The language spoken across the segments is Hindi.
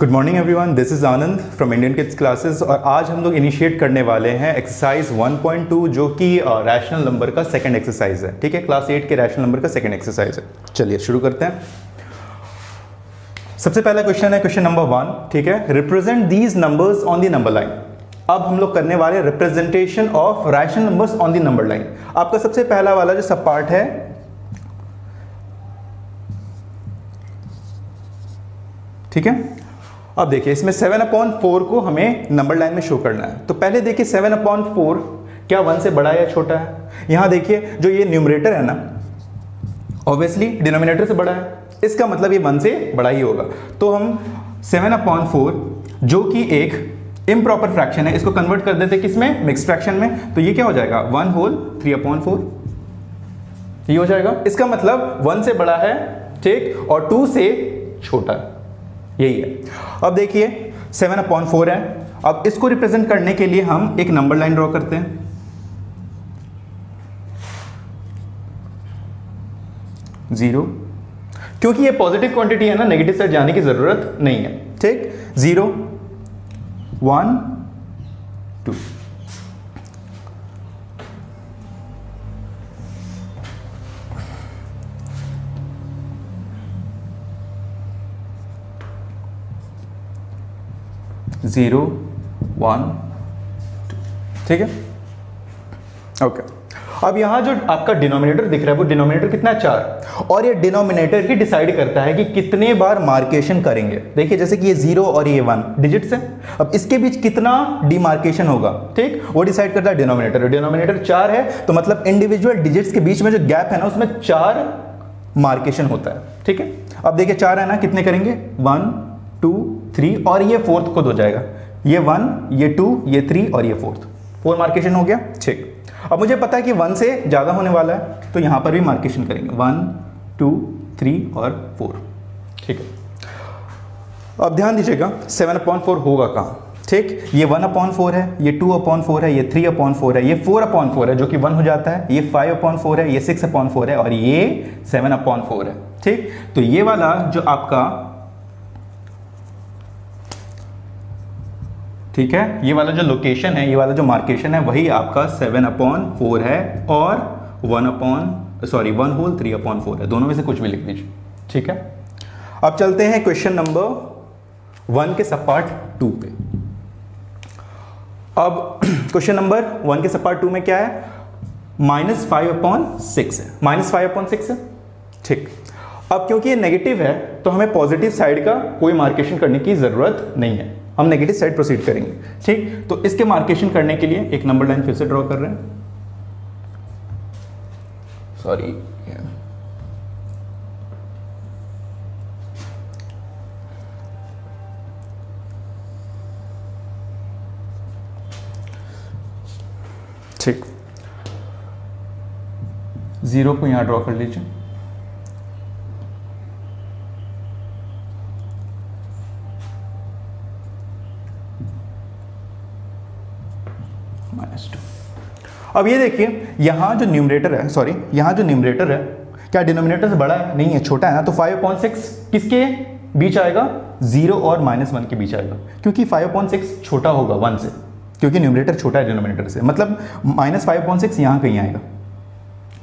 Good morning everyone this is Anand from Indian kids classes और आज हम लोग इनिशिएट करने वाले हैं एक्सरसाइज 1.2 जो कि रैशनल नंबर का सेकंड एक्सरसाइज है। ठीक है? क्लास एट के रैशनल नंबर का सेकंड एक्सरसाइज है। चलिए, शुरू करते हैं। सबसे पहला क्वेश्चन है क्वेश्चन नंबर वन ठीक है? Represent these numbers on the number line अब हम लोग करने वाले representation of rational numbers on the number line आपका सबसे पहला वाला जो सब पार्ट है, ठीक है? अब देखिए, इसमें सेवन अपॉन फोर को हमें नंबर लाइन में शो करना है। तो पहले देखिए सेवन अपॉन फोर क्या वन से बड़ा या छोटा है? यहाँ देखिए, जो ये न्यूमरेटर है ना ऑब्वियसली डिनोमिनेटर से बड़ा है। इसका मतलब ये वन से बड़ा ही होगा। तो हम सेवन अपॉन फोर जो कि एक इम्प्रॉपर फ्रैक्शन है, इसको कन्वर्ट कर देते किसमें? मिक्स फ्रैक्शन में। तो ये क्या हो जाएगा? One whole three upon four ये हो जाएगा। इसका मतलब वन से बड़ा है, ठीक, और टू से छोटा है। यही है। अब देखिए सेवन अपॉइंट फोर है। अब इसको रिप्रेजेंट करने के लिए हम एक नंबर लाइन ड्रॉ करते हैं। ज़ीरो क्योंकि ये पॉजिटिव क्वांटिटी है ना नेगेटिव साइड जाने की ज़रूरत नहीं है। ठीक? Zero one two zero, one, two. ठीक है? ओके अब यहाँ जो आपका डिनोमिनेटर दिख रहा है, वो डिनोमिनेटर कितना है? चार। और ये डिनोमिनेटर ही डिसाइड करता है कि कितने बार मार्केशन करेंगे। देखिए, जैसे कि ये ज़ीरो और ये वन डिजिट्स है। अब इसके बीच कितना डिमार्केशन होगा? ठीक? वो डिसाइड करता है डिनोमिनेटर डिनोमिनेटर चार है तो मतलब इंडिविजुअल डिजिट्स के बीच में जो गैप है ना, उसमें चार मार्केशन होता है। ठीक है? अब देखिए, चार है ना, कितने करेंगे? वन, टू थ्री और ये फोर्थ खुद हो जाएगा। ये वन ये टू ये थ्री और ये फोर्थ फोर मार्केशन हो गया ठीक अब मुझे पता है कि वन से ज़्यादा होने वाला है तो यहाँ पर भी मार्केशन करेंगे। वन टू थ्री और फोर ठीक है। अब ध्यान दीजिएगा सेवन अपॉन फोर होगा कहाँ? ठीक? ये वन अपॉन फोर है, ये टू अपॉन फोर है, ये थ्री अपॉन फोर है, ये फोर अपॉन फोर है, जो कि वन हो जाता है, ये फाइव अपॉन फोर है, ये सिक्स अपॉन फोर है, और ये सेवन अपॉन फोर है। ठीक? तो ये वाला जो आपका ठीक है? ये वाला जो लोकेशन है, ये वाला जो मार्केशन है, वही आपका सेवन अपॉन फोर है और one upon sorry one whole three upon four है। दोनों में से कुछ भी लिख दीजिए, ठीक है? अब चलते हैं क्वेश्चन नंबर वन के सब टू पे। अब क्वेश्चन नंबर वन के सब टू में क्या है? माइनस फाइव अपॉन सिक्स है। माइनस फाइव अपॉन सिक्स है? ठीक। अब क्योंकि ये नेगेटिव है तो हमें पॉजिटिव साइड का कोई मार्केशन करने की ज़रूरत नहीं है। हम नेगेटिव साइड प्रोसीड करेंगे। ठीक? तो इसके मार्केशन करने के लिए एक नंबर लाइन फिर से ड्रॉ कर रहे हैं। सॉरी ठीक। ज़ीरो को यहाँ ड्रॉ कर लीजिए। अब ये देखिए, यहाँ जो न्यूमरेटर है सॉरी यहाँ जो न्यूमरेटर है, क्या डिनोमिनेटर से बड़ा है? नहीं है, छोटा है ना तो फाइव पॉइंट सिक्स किसके बीच आएगा? ज़ीरो और माइनस वन के बीच आएगा। क्योंकि फाइव पॉइंट सिक्स छोटा होगा वन से। क्योंकि न्यूमरेटर छोटा है डिनोमिनेटर से। मतलब माइनस फाइव पॉइंट सिक्स यहाँ कहीं आएगा।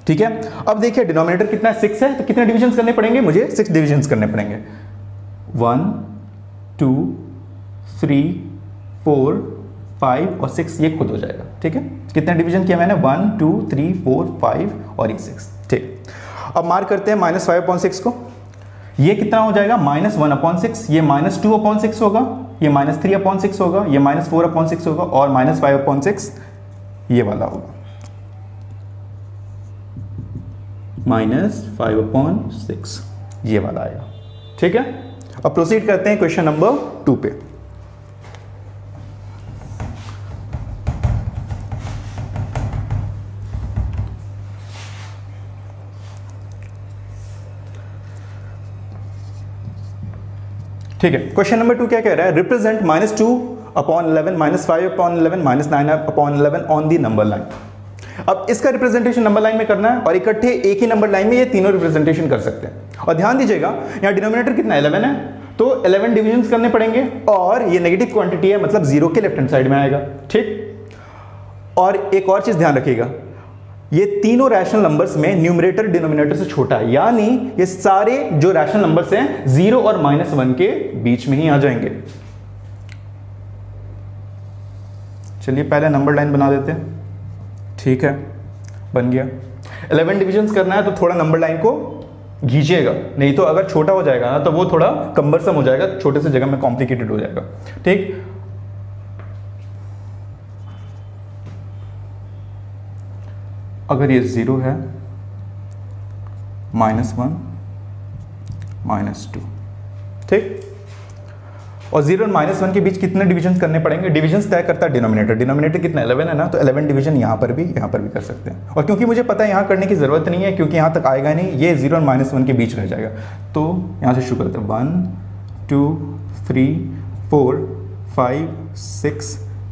ठीक है? अब देखिए डिनोमिनेटर कितना सिक्स है तो कितने डिविजन करने पड़ेंगे? मुझे सिक्स डिविजन करने पड़ेंगे। One two three four five और सिक्स ये खुद हो जाएगा। ठीक है? कितने डिवीज़न किया मैंने? One, two, three, four, five और ये सिक्स। ठीक। अब मार्क करते हैं माइनस फाइव अपॉन सिक्स को। ये कितना हो जाएगा? Minus one upon six. ये माइनस टू अपॉन सिक्स होगा। ये माइनस थ्री अपॉन सिक्स होगा। ये माइनस फोर अपॉन सिक्स होगा और माइनस फाइव अपॉन सिक्स ये वाला होगा। Minus five upon six. ये वाला आएगा। ठीक है? अब प्रोसीड करते हैं क्वेश्चन नंबर टू पे। ठीक है। क्वेश्चन नंबर टू क्या कह रहा है? Represent minus two upon eleven minus five upon eleven minus nine upon eleven on the number line अब इसका रिप्रेजेंटेशन नंबर लाइन में करना है और इकट्ठे एक ही नंबर लाइन में ये तीनों रिप्रेजेंटेशन कर सकते हैं। और ध्यान दीजिएगा, यहाँ डिनोमिनेटर कितना इलेवन है। तो 11 डिविजन करने पड़ेंगे और ये नेगेटिव क्वांटिटी है मतलब ज़ीरो के लेफ़्ट हैंड साइड में आएगा। ठीक? और एक और चीज़ ध्यान रखिएगा। ये तीनों रैशनल नंबर्स में न्यूमरेटर डिनोमिनेटर से छोटा है। यानी ये सारे जो रैशनल नंबर्स हैं ज़ीरो और माइनस वन के बीच में ही आ जाएँगे। चलिए पहले नंबर लाइन बना देते हैं। ठीक है, बन गया। 11 डिविजन्स करना है तो थोड़ा नंबर लाइन को घींचेगा। नहीं तो अगर छोटा हो जाएगा ना तो वो थोड़ा कंबरसम हो जाएगा, छोटे से जगह में कॉम्प्लिकेटेड हो जाएगा। ठीक? अगर ये ज़ीरो है, माइनस वन, माइनस टू। ठीक? और ज़ीरो और माइनस वन के बीच कितने डिविजन करने पड़ेंगे? डिविजन तय करता है डिनोमिनेटर डिनोमिनेटर कितना? इलेवन है ना? तो इलेवन डिवीज़न यहाँ पर भी, यहाँ पर भी कर सकते हैं। और क्योंकि मुझे पता है यहाँ करने की ज़रूरत नहीं है, क्योंकि यहाँ तक आएगा नहीं, ये ज़ीरो और माइनस वन के बीच रह जाएगा। तो यहाँ से शुरू करते हैं। One two three four five six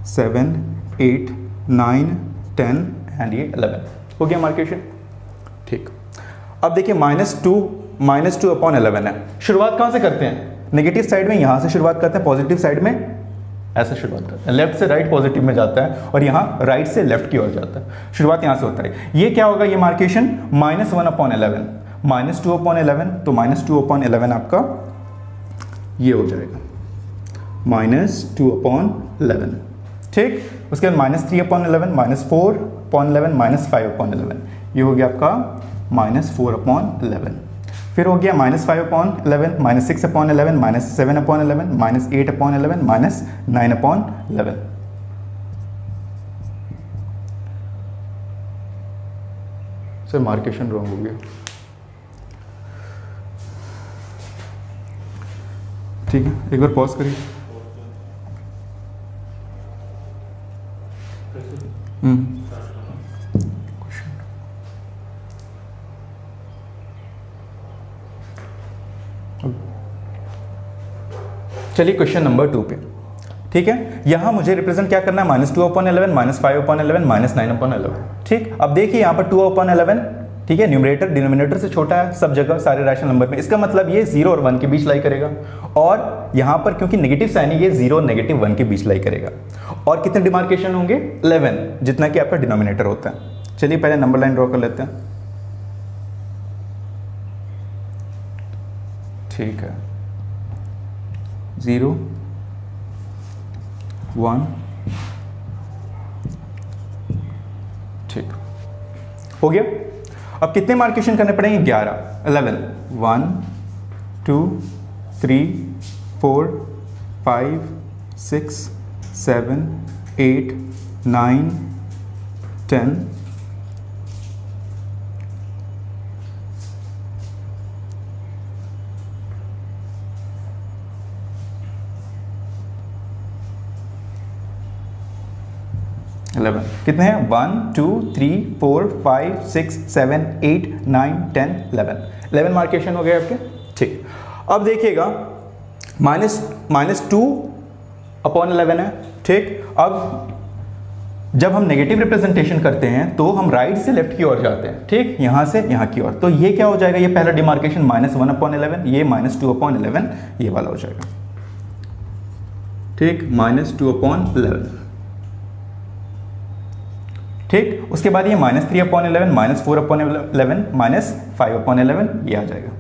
seven eight nine ten and ये अलेवन हो गया मार्केशन ठीक। अब देखिए minus two minus two upon eleven है। शुरुआत कहाँ से करते हैं? नेगेटिव साइड में यहाँ से शुरुआत करते हैं पॉजिटिव साइड में ऐसे शुरुआत करते हैं। लेफ़्ट से राइट पॉजिटिव में जाता है और यहाँ राइट से लेफ़्ट की ओर जाता है। शुरुआत यहाँ से होता है। ये क्या होगा ये मार्केशन minus one upon eleven minus two upon eleven तो माइनस टू अपॉन इलेवन आपका ये हो जाएगा। माइनस टू अपॉन इलेवन ठीक? उसके बाद minus three upon eleven minus four upon eleven minus five upon eleven ये हो गया आपका माइनस फोर अपॉन इलेवन फिर हो गया minus five upon eleven minus six upon eleven minus seven upon eleven minus eight upon eleven minus nine upon eleven sir मार्केशन wrong हो गया। ठीक है एक बार पॉज करिए। हम्म। चलिए क्वेश्चन नंबर टू पे। ठीक है? यहाँ मुझे रिप्रेजेंट क्या करना है? Minus two upon eleven minus five upon eleven minus nine upon eleven ठीक? अब देखिए यहाँ पर टू अपॉन इलेवन ठीक है? न्यूमरेटर डिनोमिनेटर से छोटा है, सब जगह, सारे रैशनल नंबर में। इसका मतलब ये ज़ीरो और वन के बीच लाई करेगा। और यहाँ पर क्योंकि नेगेटिव साइन है, ये ज़ीरो और नेगेटिव वन के बीच लाई करेगा। और कितने डिमार्केशन होंगे? इलेवन जितना कि आपका डिनोमिनेटर होता है। चलिए पहले नंबर लाइन ड्रॉ कर लेते हैं। ठीक है। Zero, one. ठीक। हो गया? अब कितने मार्केशन करने पड़ेंगे? ग्यारह। Eleven one, two, three, four, five, six, seven, eight, nine, ten. 11 कितने हैं? One two three four five six seven eight nine ten eleven eleven मार्केशन हो गए आपके? ठीक। अब देखिएगा minus minus two upon eleven है। ठीक। अब जब हम नेगेटिव रिप्रेजेंटेशन करते हैं तो हम राइट से लेफ़्ट की ओर जाते हैं। ठीक? यहाँ से यहाँ की ओर। तो ये क्या हो जाएगा? ये पहला demarcation minus one upon eleven ये माइनस टू अपॉन इलेवन ये वाला हो जाएगा। ठीक? माइनस टू अपॉन इलेवन ठीक उसके बाद ये minus three upon eleven minus four upon eleven minus five upon eleven ये आ जाएगा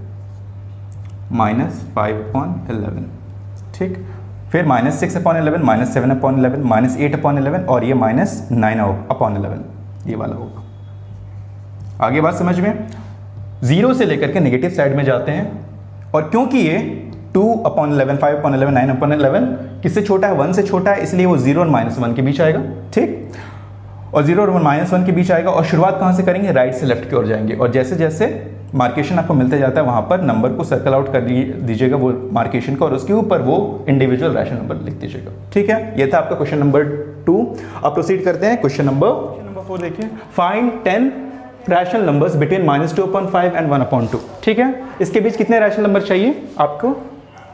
माइनस फाइव अपॉन इलेवन ठीक फिर minus six upon eleven minus seven upon eleven minus eight upon eleven और ये माइनस नाइन अपॉन इलेवन ये वाला होगा आगे बात समझ में ज़ीरो से लेकर के नेगेटिव साइड में जाते हैं और क्योंकि ये two upon eleven five upon eleven nine upon eleven किससे छोटा है वन से छोटा है इसलिए वो ज़ीरो और माइनस वन के बीच आएगा ठीक और ज़ीरो और वन माइनस वन के बीच आएगा और शुरुआत कहाँ से करेंगे? राइट से लेफ़्ट की ओर जाएँगे। और जैसे जैसे मार्केशन आपको मिलते जाता है वहाँ पर नंबर को सर्कल आउट कर दीजिएगा वो मार्केशन का और उसके ऊपर वो इंडिविजुअल रैशन नंबर लिख दीजिएगा। ठीक है? ये था आपका क्वेश्चन नंबर टू अब प्रोसीड करते हैं क्वेश्चन नंबर नंबर फोर देखिए। Find ten rational numbers between minus two upon five and one upon two ठीक है? इसके बीच कितने रैशनल नंबर चाहिए आपको?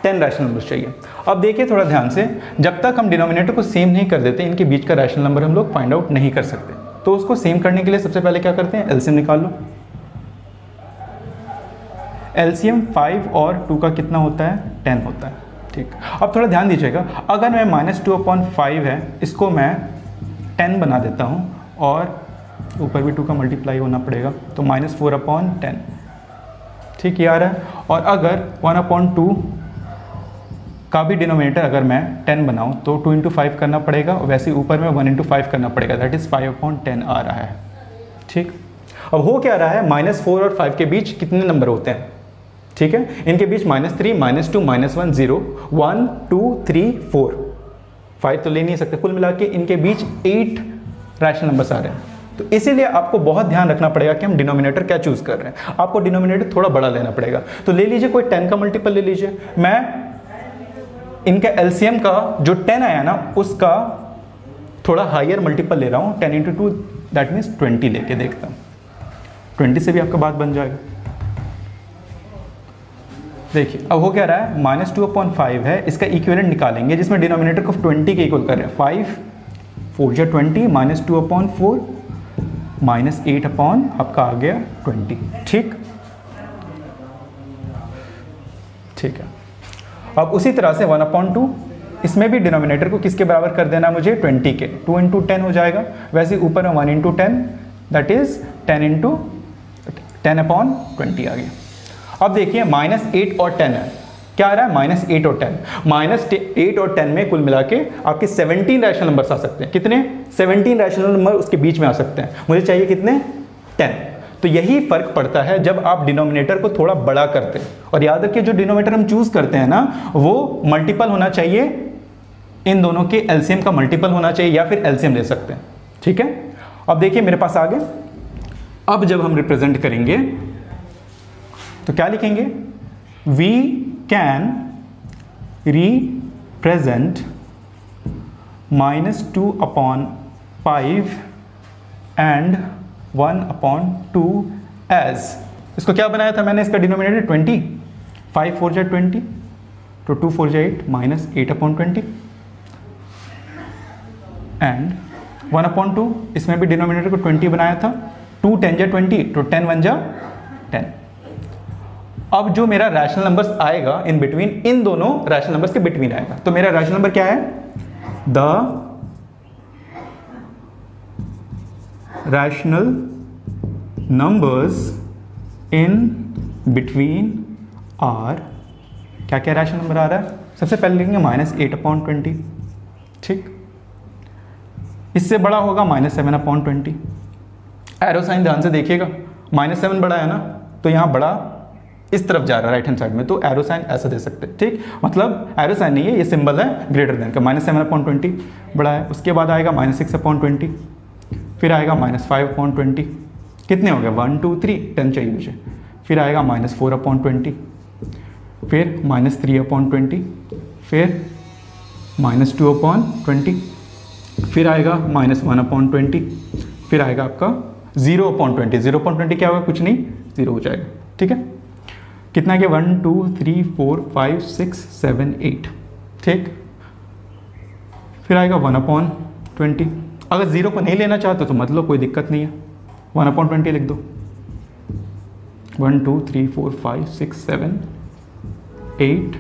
टेन रैशनल नंबर चाहिए। अब देखिए थोड़ा ध्यान से, जब तक हम डिनोमिनेटर को सेम नहीं कर देते, इनके बीच का रैशनल नंबर हम लोग फाइंड आउट नहीं कर सकते। तो उसको सेम करने के लिए सबसे पहले क्या करते हैं? एलसीएम निकाल लो। एलसीएम फाइव और टू का कितना होता है? टेन होता है। ठीक। अब थोड़ा ध्यान दीजिएगा, अगर मैं माइनस टू अपॉन फाइव है, इसको मैं टेन बना देता हूँ, और ऊपर भी टू का मल्टीप्लाई होना पड़ेगा तो माइनस फोर अपॉन टेन ठीक, ये आ रहा है। और अगर वन अपॉन टू का भी डिनोमिनेटर अगर मैं टेन बनाऊँ तो टू इंटू फाइव करना पड़ेगा वैसे ऊपर में वन इंटू फाइव करना पड़ेगा। That is five upon ten आ रहा है। ठीक? अब हो क्या रहा है? माइनस फोर और फाइव के बीच कितने नंबर होते हैं? ठीक है? इनके बीच minus three minus two minus one zero one two three four five तो ले नहीं सकते। कुल मिला के इनके बीच एट रैशनल नंबर्स आ रहे हैं। तो इसीलिए आपको बहुत ध्यान रखना पड़ेगा कि हम डिनोमिनेटर क्या चूज़ कर रहे हैं। आपको डिनोमिनेटर थोड़ा बड़ा लेना पड़ेगा। तो ले लीजिए, कोई टेन का मल्टीपल ले लीजिए। मैं इनका एलसीएम का जो टेन आया ना, उसका थोड़ा हाइयर मल्टीपल ले रहा हूँ ten into two that means twenty लेके देखता हूँ। ट्वेंटी से भी आपका बात बन जाएगा। देखिए, अब हो क्या रहा है? माइनस टू अपॉइंट फाइव है, इसका इक्विवेलेंट निकालेंगे, जिसमें डिनोमिनेटर को ट्वेंटी के इक्वल कर रहे हैं। फाइव फोर जो twenty minus two upon four minus eight upon आपका आ गया ट्वेंटी ठीक? ठीक है। अब उसी तरह से वन अपॉन टू इसमें भी डिनोमिनेटर को किसके बराबर कर देना मुझे? ट्वेंटी के। टू इंटू टेन हो जाएगा। वैसे ऊपर में one into ten that is ten into ten upon twenty आ गया। अब देखिए माइनस एट और टेन है। क्या आ रहा है? माइनस एट और टेन माइनस एट और टेन में कुल मिला के आपके सेवनटीन रैशनल नंबर आ सकते हैं। कितने? सेवनटीन रैशनल नंबर उसके बीच में आ सकते हैं। मुझे चाहिए कितने? टेन तो यही फ़र्क पड़ता है जब आप डिनोमिनेटर को थोड़ा बड़ा करते हैं। और याद रखिए, जो डिनोमिनेटर हम चूज़ करते हैं ना, वो मल्टीपल होना चाहिए। इन दोनों के एलसीएम का मल्टीपल होना चाहिए या फिर एलसीएम ले सकते हैं। ठीक है? अब देखिए, मेरे पास आ गए। अब जब हम रिप्रेजेंट करेंगे तो क्या लिखेंगे? We can represent minus 2 upon 5 and 1 upon 2 as इसको क्या बनाया था मैंने? इसका डिनोमिनेटर 20 5 फोर जा ट्वेंटी तो टू फोर जा eight minus eight upon twenty. And one upon two, इसमें भी डिनोमिनेटर को 20 बनाया था। टू टेन जा ट्वेंटी तो 10 वन जा 10 अब जो मेरा रैशनल नंबर्स आएगा इन बिटवीन इन दोनों रैशनल नंबर्स के बिटवीन आएगा। तो मेरा रैशनल नंबर क्या है? The rational numbers in between are क्या क्या रैशनल नंबर आ रहा है? सबसे पहले लिखेंगे माइनस एट अपॉइंट ट्वेंटी ठीक? इससे बड़ा होगा minus seven upon twenty arrow sign ध्यान से देखिएगा। माइनस सेवन बड़ा है ना? तो यहाँ बड़ा इस तरफ़ जा रहा है राइट हैंड साइड में। तो एरो साइन ऐसा दे सकते हैं। ठीक? मतलब एरो साइन नहीं है, ये सिंबल है ग्रेटर देन का। माइनस सेवन अपॉइंट ट्वेंटी बड़ा है। उसके बाद आएगा माइनस सिक्स अपॉइंट ट्वेंटी फिर आएगा माइनस फाइव अपॉइंट ट्वेंटी। कितने हो गए? वन, टू, थ्री, टेन चाहिए मुझे। फिर आएगा माइनस फोर अपॉइंट ट्वेंटी। फिर माइनस थ्री अपॉइंट ट्वेंटी। फिर माइनस टू अपॉइंट ट्वेंटी। फिर आएगा माइनस वन अपॉइंट ट्वेंटी। फिर आएगा आपका zero upon twenty. Zero upon twenty क्या होगा? कुछ नहीं, ज़ीरो हो जाएगा। ठीक है? कितना के one, two, three, four, five, six, seven, eight. ठीक? फिर आएगा वन अपॉन ट्वेंटी। अगर ज़ीरो को नहीं लेना चाहते तो मतलब कोई दिक्कत नहीं है। वन अपॉन ट्वेंटी लिख दो। One two three four five six seven eight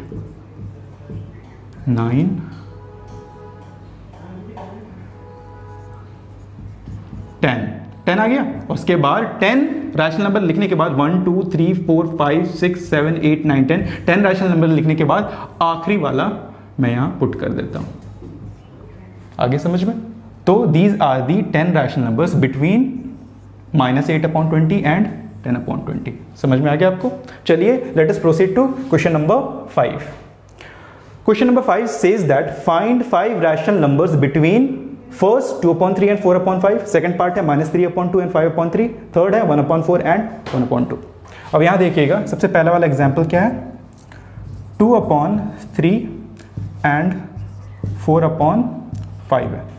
nine ten ten आ गया। उसके बाद टेन रैशनल नंबर लिखने के बाद one two three four five six seven eight nine ten ten rational number लिखने के बाद आखिरी वाला मैं यहाँ पुट कर देता हूँ। आगे समझ में? तो these are the ten rational numbers between minus eight upon twenty and ten upon twenty समझ में आ गया आपको? चलिए let us proceed to question number five question number five says that find five rational numbers between first two upon three and four upon five second part है minus three upon two and five upon three third है one upon four and one upon two अब यहाँ देखिएगा, सबसे पहला वाला एग्ज़ाम्पल क्या है? Two upon three and four upon five है।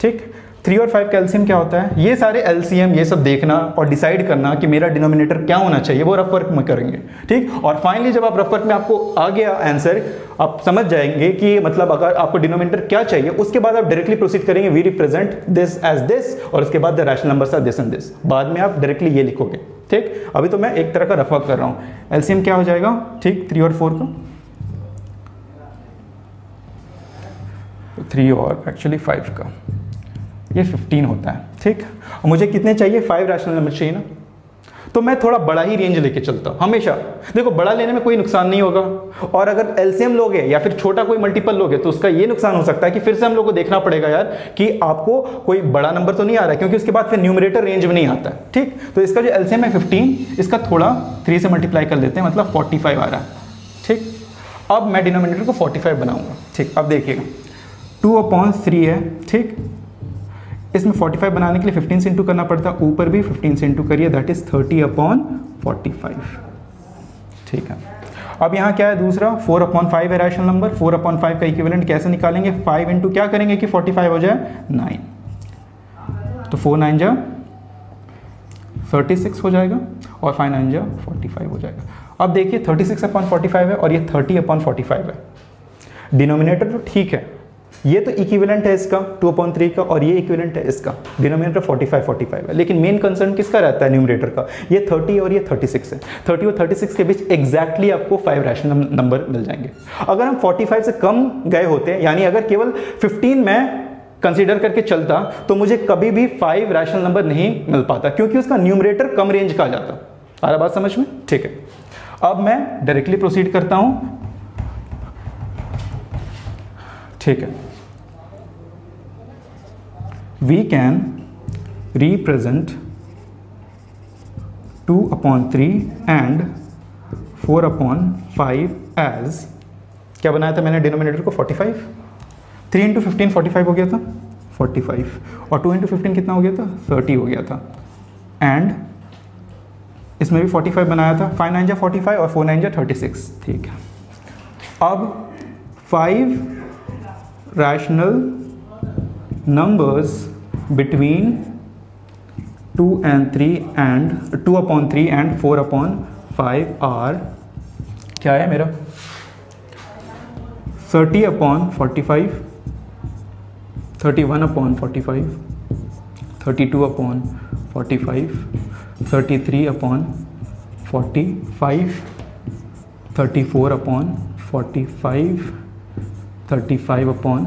ठीक? थ्री और फाइव का एलसीएम क्या होता है? ये सारे एलसीएम ये सब देखना और डिसाइड करना कि मेरा डिनोमिनेटर क्या होना चाहिए, वो रफ वर्क में करेंगे। ठीक? और फाइनली जब आप रफ वर्क में आपको आ गया आंसर आप समझ जाएँगे कि मतलब अगर आपको डिनोमिनेटर क्या चाहिए, उसके बाद आप डायरेक्टली प्रोसीड करेंगे we represent this as this और उसके बाद the rational number are this and this बाद में आप डायरेक्टली ये लिखोगे। ठीक? अभी तो मैं एक तरह का रफ वर्क कर रहा हूँ। एलसीएम क्या हो जाएगा? ठीक? थ्री और फोर का? थ्री और एक्चुअली फाइव का। ये फिफ्टीन होता है, ठीक? और मुझे कितने चाहिए? फाइव रैशनल नंबर चाहिए ना? तो मैं थोड़ा बड़ा ही रेंज लेके चलता हूँ, हमेशा। देखो, बड़ा लेने में कोई नुकसान नहीं होगा। और अगर एलसीएम लोगे या फिर छोटा कोई मल्टीपल लोगे तो उसका ये नुकसान हो सकता है कि फिर से हम लोग को देखना पड़ेगा यार कि आपको कोई बड़ा नंबर तो नहीं आ रहा क्योंकि उसके बाद फिर न्यूमरेटर रेंज में नहीं आता, ठीक? तो इसका जो एलसीएम है फिफ्टीन इसका थोड़ा थ्री से मल्टीप्लाई कर लेते हैं मतलब फोर्टी आ रहा है, ठीक? अब मैं डिनोमिनेटर को फोर्टी बनाऊँगा, ठीक? अब देखिएगा टू अपॉन थ्री है, ठीक? इसमें 45 बनाने के लिए 15 से इंटू करना पड़ता है। ऊपर भी 15 से इंटू करिए दैट इज़ 30 अपॉन 45 ठीक है। अब यहाँ क्या है दूसरा? 4 अपॉन फाइव है रैशनल नंबर 4 अपॉन फाइव का इक्विवेलेंट कैसे निकालेंगे? 5 इंटू क्या करेंगे कि 45 हो जाए? 9 तो 4 नाइन जा 36 हो जाएगा और फाइव नाइन जा 45 हो जाएगा। अब देखिए 36 अपॉन फोर्टी है और ये 30 अपॉन फोर्टी है। डिनोमिनेटर तो ठीक है ये तो इक्विवेलेंट है इसका टू अपॉइंट थ्री का, और ये इक्विवेलेंट है इसका। डिनोमिनेटर 45 45 है। लेकिन मेन कंसर्न किसका रहता है न्यूमरेटर का? ये 30 और ये 36 है। 30 और 36 के बीच एग्जैक्टली आपको फाइव रैशनल नंबर मिल जाएँगे। अगर हम 45 से कम गए होते हैं यानी अगर केवल 15 में कंसीडर करके चलता तो मुझे कभी भी फाइव रैशनल नंबर नहीं मिल पाता, क्योंकि उसका न्यूमरेटर कम रेंज का आ जाता। आ रहा बात समझ में? ठीक है। अब मैं डायरेक्टली प्रोसीड करता हूँ। ठीक है। We can represent 2 upon 3 and 4 upon 5 as, क्या बनाया था मैंने डिनोमिनेटर को? 45 3 इंटू फिफ्टीन फोर्टी हो गया था? 45 और 2 इंटू फिफ्टीन कितना हो गया था? 30 हो गया था. एंड इसमें भी 45 बनाया था. 5 नाइन जा फोर्टी और 4 नाइन जा थर्टी ठीक है. अब 5 rational numbers between 2 and 3 and 2 upon 3 and 4 upon 5 are क्या है मेरा 30 upon 45 31 upon 45 32 upon 45 33 upon 45 34 upon 45 35 upon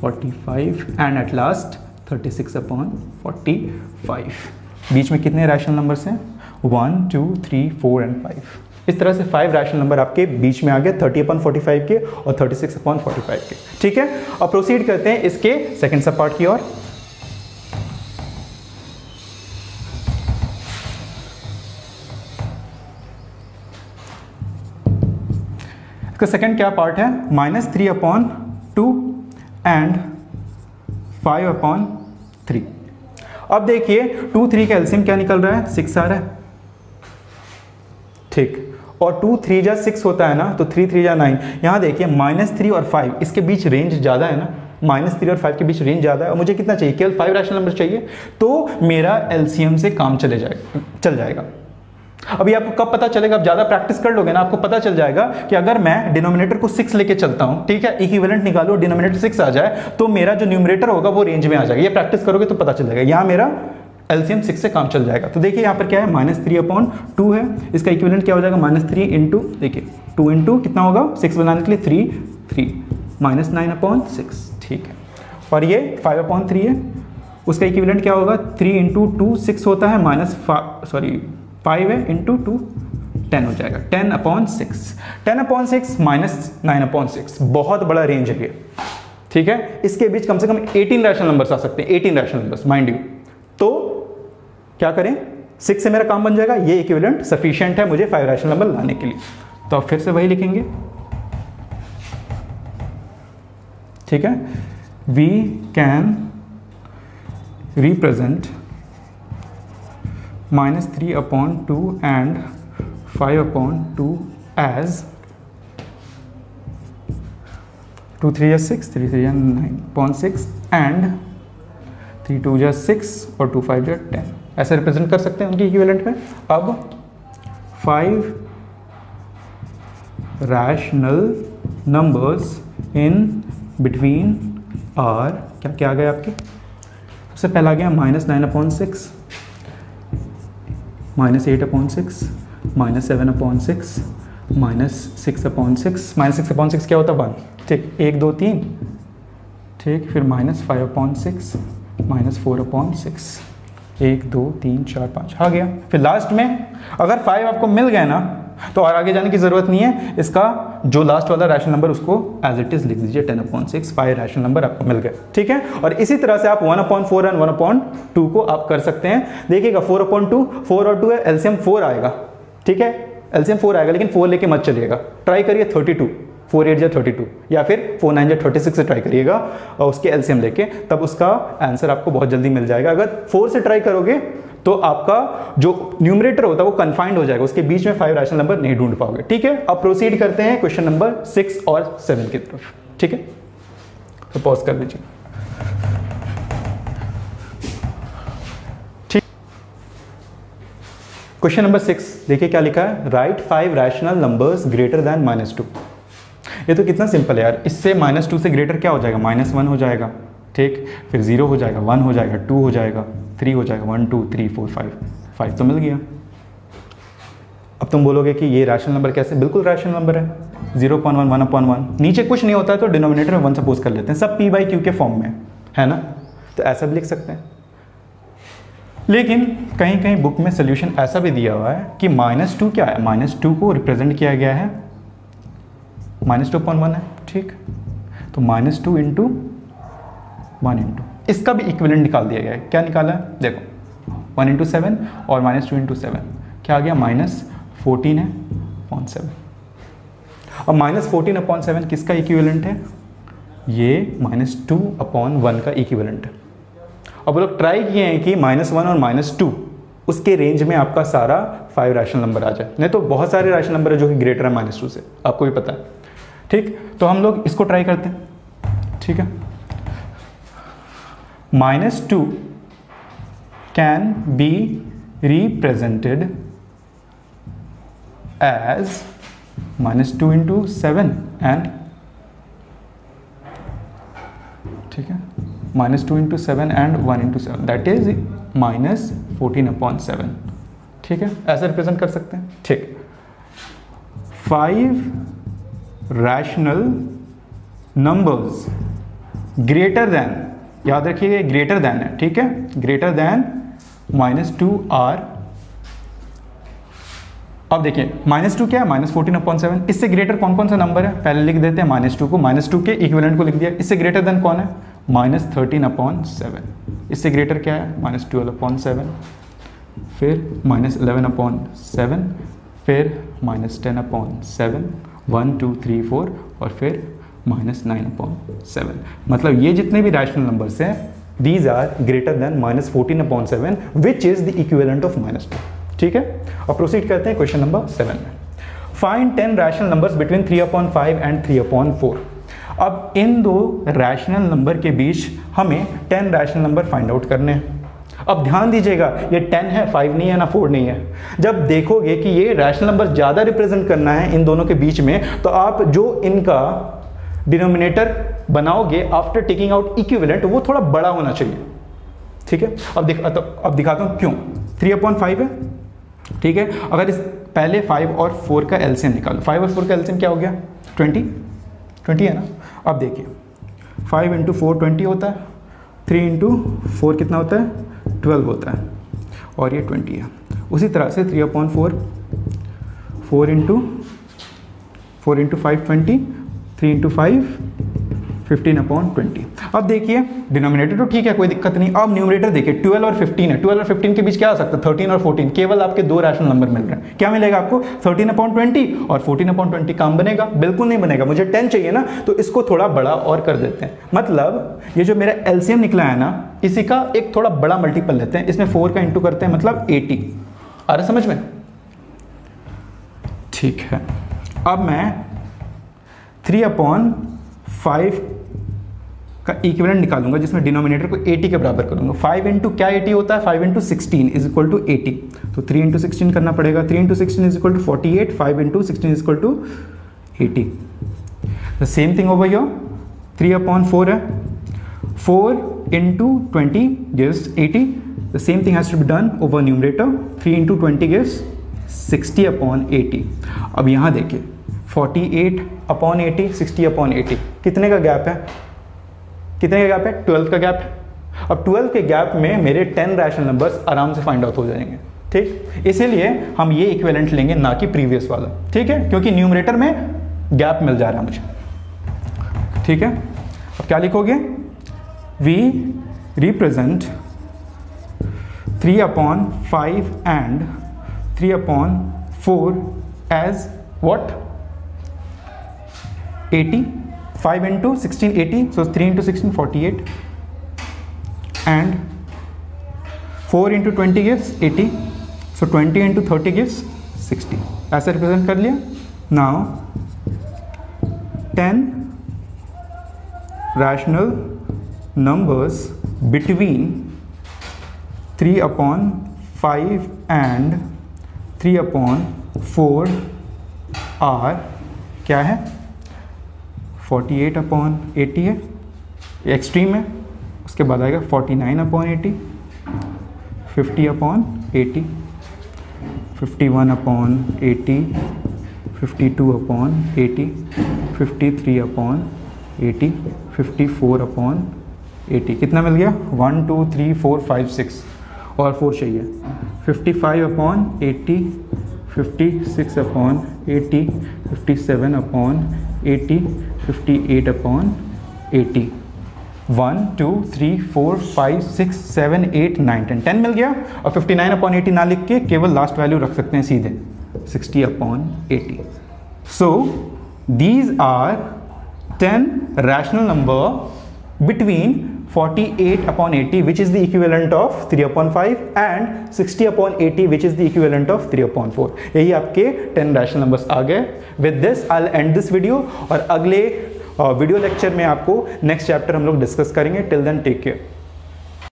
45 and at last 36 upon 45 बीच में कितने रैशनल नंबर्स हैं? One two three four and five इस तरह से फाइव रैशनल नंबर आपके बीच में आ गए थर्टी अपॉन फोर्टी फाइव के और thirty six upon forty five के। ठीक है? अब प्रोसीड करते हैं इसके सेकेंड सब पार्ट की ओर। इसका सेकेंड क्या पार्ट है? Minus three upon two and five upon अब देखिए टू थ्री का एल्सियम क्या निकल रहा है? सिक्स आ रहा है। ठीक। और टू थ्री जा सिक्स होता है ना तो थ्री थ्री जा नाइन यहाँ देखिए माइनस थ्री और फाइव इसके बीच रेंज ज़्यादा है ना। माइनस थ्री और फाइव के बीच रेंज ज़्यादा है। और मुझे कितना चाहिए? केवल फाइव रैशनल नंबर चाहिए तो मेरा एलसीएम से काम चले जाएगा चल जाएगा। अभी आपको कब पता चलेगा? आप ज़्यादा प्रैक्टिस कर लोगे ना, आपको पता चल जाएगा कि अगर मैं डिनोमिनेटर को सिक्स लेके चलता हूँ, ठीक है? इक्विवेलेंट निकालो डिनोमिनेटर सिक्स आ जाए तो मेरा जो न्यूमिनेटर होगा वो रेंज में आ जाएगा। ये प्रैक्टिस करोगे तो पता चल जाएगा यहाँ मेरा एलसीएम सिक्स से काम चल जाएगा। तो देखिए यहाँ पर क्या है? माइनस थ्री अपॉन टू है। इसका इक्विवेलेंट क्या हो जाएगा? माइनस थ्री इंटू देखिए टू इंटू कितना होगा? सिक्स बनाने के लिए three three minus nine upon six ठीक है। और ये फाइव अपॉन थ्री है। उसका इक्विवेलेंट क्या होगा? थ्री इंटू टू सिक्स होता है। माइनस फाइव सॉरी फाइव है इंटू टू टेन हो जाएगा. Ten upon six ten upon six minus nine upon six बहुत बड़ा रेंज है ये. ठीक है? इसके बीच कम से कम 18 रैशनल नंबर्स आ सकते हैं. 18 रैशनल नंबर्स माइंड यू तो क्या करें? सिक्स से मेरा काम बन जाएगा. ये इक्विवेलेंट सफिशियंट है मुझे फाइव रैशनल नंबर लाने के लिए. तो आप फिर से वही लिखेंगे. ठीक है? We can represent minus 3 upon 2 and 5 upon 2 as 2 3 is 6 3 3 is 9 upon 6 and 3 2 is 6 और 2 5 is 10 ऐसे रिप्रेजेंट कर सकते हैं उनकी इक्विवेलेंट में? अब five rational numbers in between are क्या क्या आ गया आपके? सबसे पहला आ गया minus nine upon six minus eight upon six minus seven upon six minus six upon six minus six upon six क्या होता है? वन ठीक. एक, दो, तीन. ठीक. फिर minus five upon six minus four upon six एक, दो, तीन, चार, पाँच. आ गया. फिर लास्ट में अगर फाइव आपको मिल गया ना तो और आगे जाने की ज़रूरत नहीं है। इसका जो लास्ट वाला रैशनल नंबर उसको एज इट इज़ लिख दीजिए। Ten upon six five rational number आपको मिल गए ठीक है? और इसी तरह से आप one upon four and one upon two को आप कर सकते हैं। देखिएगा फोर अपॉन टू फोर और टू है एलसीएम फोर आएगा। ठीक है? एलसीएम फोर आएगा, लेकिन फोर लेके मत चलिएगा। ट्राई करिए थर्टी टू फोर एट या थर्टी टू या फिर फोर नाइन या थर्टी सिक्स से ट्राई करिएगा और उसके एलसीएम लेके, तब उसका आंसर आपको बहुत जल्दी मिल जाएगा। अगर फोर से ट्राई करोगे तो आपका जो न्यूमरेटर होता है वो कन्फाइंड हो जाएगा, उसके बीच में फाइव रैशनल नंबर नहीं ढूंढ पाओगे। ठीक है? अब प्रोसीड करते हैं क्वेश्चन नंबर सिक्स और सेवन की तरफ़। ठीक है? तो पॉज कर लीजिए क्वेश्चन नंबर सिक्स देखिए क्या लिखा है? Write five rational numbers greater than minus two ये तो कितना सिंपल है यार। इससे माइनस टू से ग्रेटर क्या हो जाएगा? माइनस वन हो जाएगा। ठीक फिर ज़ीरो हो जाएगा वन हो जाएगा टू हो जाएगा थ्री हो जाएगा one two three four five five तो मिल गया। अब तुम बोलोगे कि ये रैशनल नंबर कैसे? बिल्कुल रैशनल नंबर है। Zero point one one upon one नीचे कुछ नहीं होता है तो डिनोमिनेटर में वन सपोज़ कर लेते हैं। सब पी बाई क्यू के फॉर्म में, है ना? तो ऐसा भी लिख सकते हैं। लेकिन कहीं कहीं बुक में सोल्यूशन ऐसा भी दिया हुआ है कि माइनस टू क्या है? माइनस टू को रिप्रेजेंट किया गया है। माइनस टू पॉइंट वन है, ठीक। तो minus two into one into इसका भी इक्विलेंट निकाल दिया गया है। क्या निकाला? है देखो, वन इंटू सेवन और माइनस टू इंटू सेवन क्या आ गया? माइनस फोर्टीन है पॉइंट सेवन अब माइनस फोर्टीन अपॉन सेवन किसका इक्विवेलेंट है? ये माइनस टू अपॉन वन का इक्विवेलेंट है। अब वो लोग ट्राई किए हैं कि माइनस वन और माइनस टू उसके रेंज में आपका सारा फाइव रैशनल नंबर आ जाए। नहीं तो बहुत सारे रैशनल नंबर है जो कि ग्रेटर है माइनस टू से। आपको भी पता है। ठीक? तो हम लोग इसको ट्राई करते हैं। ठीक है? Minus two can be represented as minus two into seven and ठीक है? Minus two into seven and one into seven that is minus fourteen upon seven ठीक है? ऐसे रिप्रेजेंट कर सकते हैं? ठीक. Five rational numbers greater than याद रखिए ग्रेटर देन है, ठीक है? Greater than minus two are अब देखिए माइनस टू क्या है? माइनस फोर्टीन अपॉन सेवन इससे ग्रेटर कौन कौन सा नंबर है? पहले लिख देते हैं माइनस टू को। माइनस टू के इक्विवेलेंट को लिख दिया। इससे ग्रेटर देन कौन है? माइनस थर्टीन अपॉन सेवन इससे ग्रेटर क्या है? माइनस ट्वेल्व अपॉन सेवन फिर माइनस इलेवन अपॉन सेवन फिर minus ten upon seven one two three four और फिर माइनस नाइन अपॉन सेवन मतलब ये जितने भी रैशनल नंबर्स हैं these are greater than minus fourteen upon seven which is the equivalent of minus two ठीक है? और प्रोसीड करते हैं क्वेश्चन नंबर सेवन में. Find ten rational numbers between three upon five and three upon four अब इन दो रैशनल नंबर के बीच हमें ten rational number find out करने हैं. अब ध्यान दीजिएगा, ये टेन है फाइव नहीं है, ना फोर नहीं है. जब देखोगे कि ये रैशनल नंबर ज़्यादा रिप्रेजेंट करना है इन दोनों के बीच में तो आप जो इनका डिनोमिनेटर बनाओगे आफ्टर टेकिंग आउट इक्विवेलेंट वो थोड़ा बड़ा होना चाहिए। ठीक है? अब दिख तो अब दिखाता हूँ क्यों। थ्री अपॉन फाइव है। ठीक है? अगर इस पहले फाइव और फोर का एलसीएम निकालो। फाइव और फोर का एलसीएम क्या हो गया? ट्वेंटी ट्वेंटी है ना? अब देखिए। फाइव इंटू फोर ट्वेंटी होता है। थ्री इंटू फोर कितना होता है? ट्वेल्व होता है। और ये ट्वेंटी है। उसी तरह से three upon four four into four into five twenty three into five, fifteen upon twenty. अब देखिए, डिनोमिनेटर तो ठीक है, कोई दिक्कत नहीं। अब न्यूमिनेटर देखिए, ट्वेल्व और फिफ्टीन है। ट्वेल्व और फिफ्टीन के बीच क्या आ सकता है? थर्टीन और फोर्टीन, केवल आपके दो रैशनल नंबर मिल रहे हैं। क्या मिलेगा आपको? थर्टीन अपॉन ट्वेंटी और फोर्टीन अपॉन ट्वेंटी काम बनेगा। बिल्कुल नहीं बनेगा। मुझे टेन चाहिए ना तो इसको थोड़ा बड़ा और कर देते हैं। मतलब ये जो मेरा एलसीएम निकला है ना, इसी का एक थोड़ा बड़ा मल्टीपल लेते हैं। इसमें फोर का इंटू करते हैं मतलब एटी आ रहा समझ में? ठीक है। अब मैं थ्री अपॉन फाइव का इक्विवेलेंट निकालूँगा, जिसमें डिनोमिनेटर को 80 के बराबर करूँगा। 5 इंटू क्या 80 होता है? 5 into sixteen is equal to eighty तो 3 इंटू सिक्सटीन करना पड़ेगा। 3 into sixteen is equal to forty eight five into sixteen is equal to eighty the same thing over your three upon four है। Four into twenty gives eighty the same thing has to be done over numerator three into twenty gives sixty upon eighty अब यहाँ देखिए। Forty eight upon eighty sixty upon eighty कितने का गैप है? कितने का गैप है? ट्वेल्व का गैप है। अब ट्वेल्व के गैप में मेरे टेन रैशनल नंबर्स आराम से फाइंड आउट हो जाएँगे। ठीक? इसीलिए हम ये इक्वेलेंट लेंगे ना कि प्रीवियस वाला। ठीक है? क्योंकि न्यूमरेटर में गैप मिल जा रहा है मुझे। ठीक है? अब क्या लिखोगे? We represent three upon five and three upon four as what eighty five into sixteen eighty so three into sixteen forty eight and four into twenty gives eighty so twenty into thirty gives sixty ऐसे रिप्रेजेंट कर लिया। Now ten rational numbers between 3 upon 5 and 3 upon 4 are क्या है? 48 अपॉन एटी है एक्सट्रीम है, उसके बाद आएगा 49 upon 80 50 upon 80 51 upon 80 52 upon 80 53 upon 80 54 upon eighty कितना मिल गया? One two three four five six और फोर चाहिए। 55 upon 80 56 upon 80 57 upon 80 58 upon eighty one two three four five six seven eight nine ten ten मिल गया और फिफ्टी नाइन अपॉन एटी ना लिख के केवल लास्ट वैल्यू रख सकते हैं सीधे sixty upon eighty so these are 10 rational number between 48 upon 80 which is the equivalent of 3 upon 5 and 60 upon 80 which is the equivalent of 3 upon 4 यही आपके 10 rational numbers आ गए with this I'll end this video और अगले वीडियो uh, लेक्चर में आपको नेक्स्ट चैप्टर हम लोग डिस्कस करेंगे टिल देन टेक केयर